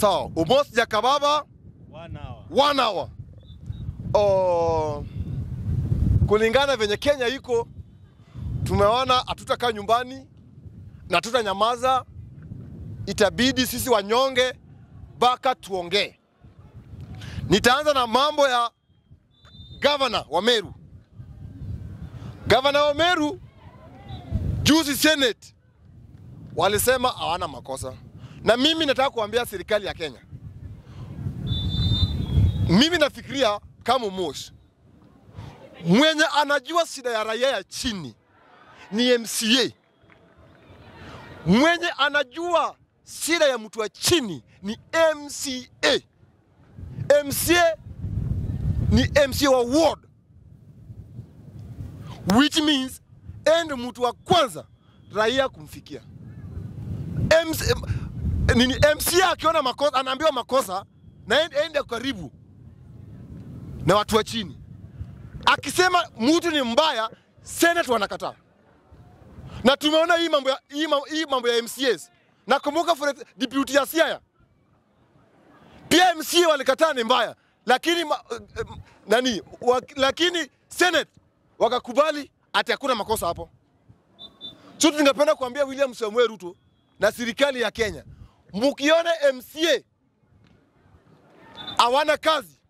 Sawa, Umos Jakababa One hour. one hour. Oh, kulingana venye Kenya iko, tumeona hatutakaa nyumbani na tutanyamaza, itabidi sisi wanyonge mpaka tuongee. Nitaanza na mambo ya gavana wa Meru. Gavana wa Meru juzi Senate walisema hawana makosa, na mimi nataka kuambia serikali ya Kenya mimi nafikiria kama Moshi mwenye anajua shida ya raia ya chini ni MCA, mwenye anajua shida ya mtu wa chini ni MCA. MCA ni MCA wa ward, which means ende mtu wa kwanza raia kumfikia. MC, nini, MC akiona makosa, anaambiwa makosa na ende- karibu na watu wa chini. Akisema mtu ni mbaya, Senate wanakataa. Na tumeona hii mambo ya, hii mambo, ya MCAs. Nakumbuka deputy ya Siaya pia MCA walikataa ni mbaya, lakini ma, eh, nani wa, lakini Senate wakakubali ati hakuna makosa hapo. So tungependa kuambia William Samuel Ruto na serikali ya Kenya, mkiona MCA hawana kazi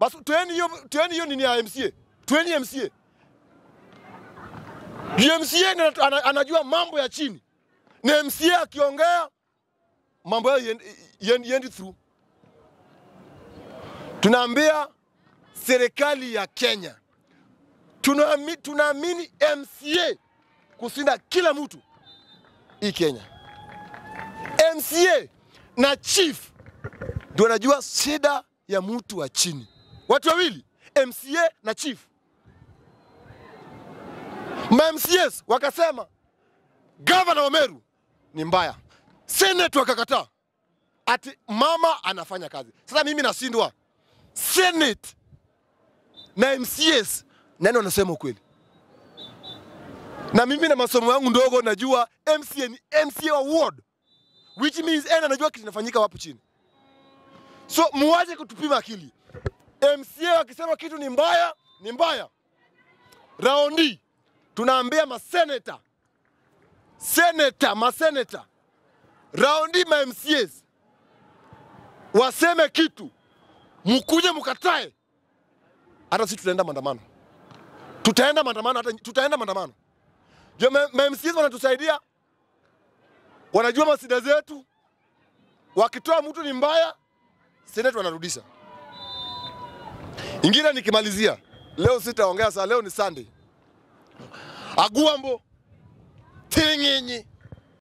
basi tueni hiyo tueni hiyo nini ya MCA, tueni MCA. MCA anajua mambo ya chini, na MCA akiongea mambo yao yen- yen- yendi through. Tunaambia serikali ya Kenya, tunaamini tunaamini MCA kusinda kila mtu hii Kenya. MCA na chief ndio anajua shida ya mtu wa chini. Watu wawili, MCA na chief. Ma MCAs wakasema gavana wa Meru ni mbaya, senate wakakataa ati mama anafanya kazi. Sasa mimi nashindwa, senate na MCAs nani wanasema ukweli? Na mimi na masomo yangu ndogo najua MCA ni MCA wa ward, which means ena anajua kitu kinafanyika wapo chini. So muache kutupima akili. MCA wakisema kitu ni mbaya, ni mbaya. Raundi tunaambia maseneta, seneta, maseneta, raundi ma MCAs waseme kitu, mkuje mkatae, hata sisi tutaenda maandamano, tutaenda maandamano, hata tutaenda maandamano. Ma ma MCAs wanatusaidia, wanajua masida zetu, wakitoa mtu ni mbaya, seneti wanarudisha. Ingine nikimalizia, leo sitaongea saa, leo ni Sunday. Aguambo, Ting'inyi,